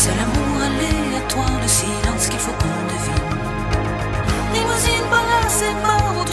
C'est l'amour aléatoire, le silence qu'il faut qu'on devine. Limousine, voilà, c'est mort,